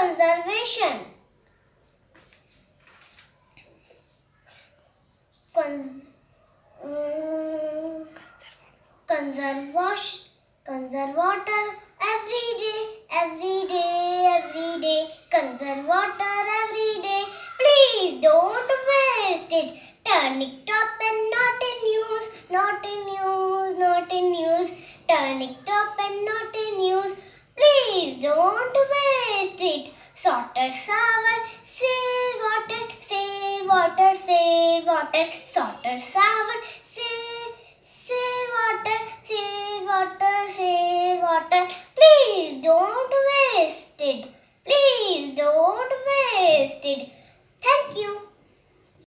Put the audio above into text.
conservation. Cons- mm, conserve wash, conserve water every day, every day, every day. Conserve water every day. Please don't waste it. Turn it up and not in use, not in use, not in use. Turn it up and not in use. Please don't waste Sorter, sour, save water, save water, save water. Save water, save water, save water. Please don't waste